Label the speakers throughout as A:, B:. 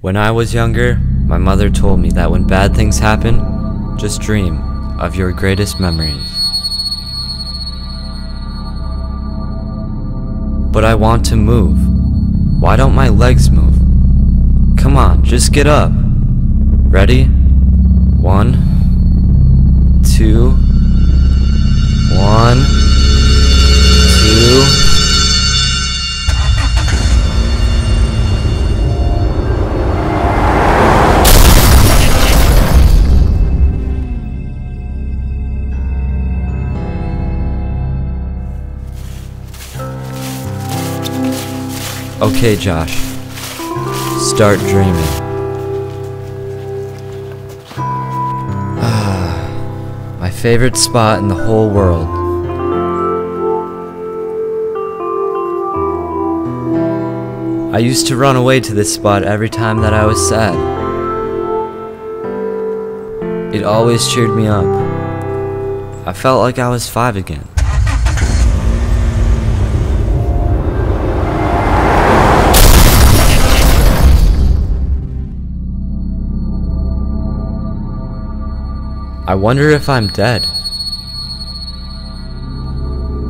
A: When I was younger, my mother told me that when bad things happen, just dream of your greatest memories. But I want to move. Why don't my legs move? Come on, just get up. Ready? One, Okay, Josh. Start dreaming. Ah, my favorite spot in the whole world. I used to run away to this spot every time that I was sad. It always cheered me up. I felt like I was five again. I wonder if I'm dead.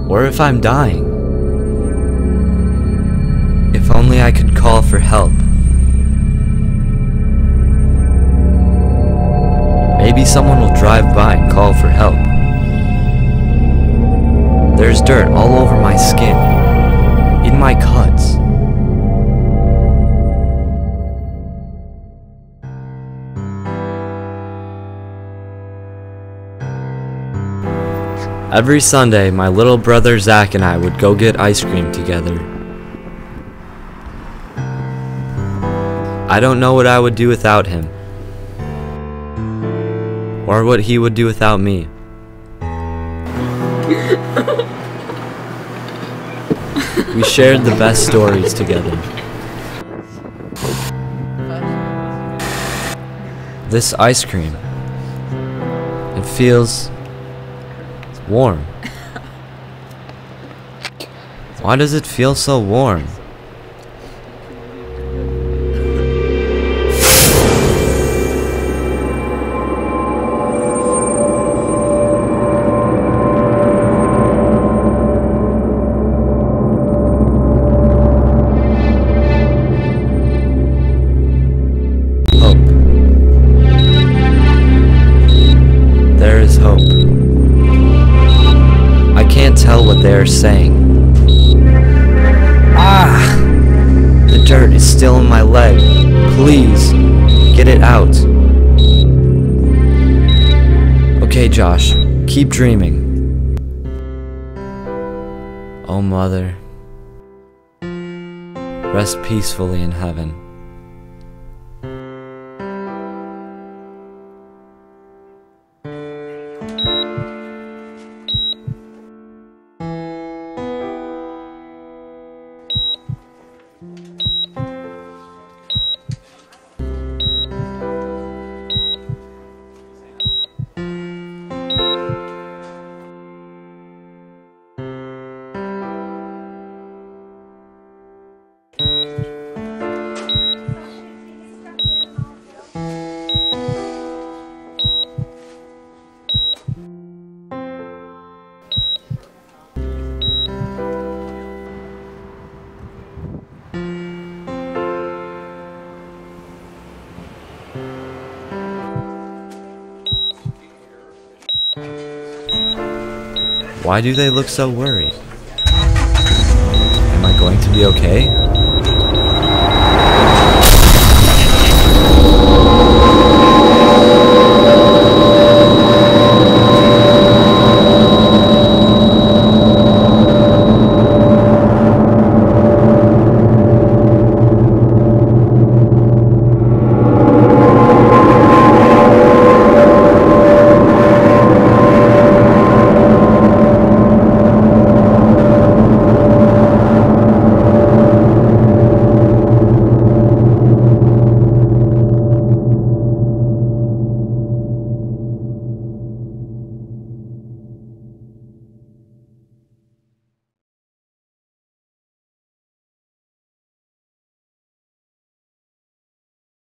A: Or if I'm dying. If only I could call for help. Maybe someone will drive by and call for help. There's dirt all over my skin, in my cuts. Every Sunday, my little brother Zach and I would go get ice cream together. I don't know what I would do without him, or what he would do without me. we shared the best stories together. This ice cream, it feels warm. Why does it feel so warm? Tell what they are saying. Ah! The dirt is still in my leg. Please, get it out. Okay, Josh, keep dreaming. Oh, Mother, rest peacefully in heaven. Música Why do they look so worried? Am I going to be okay?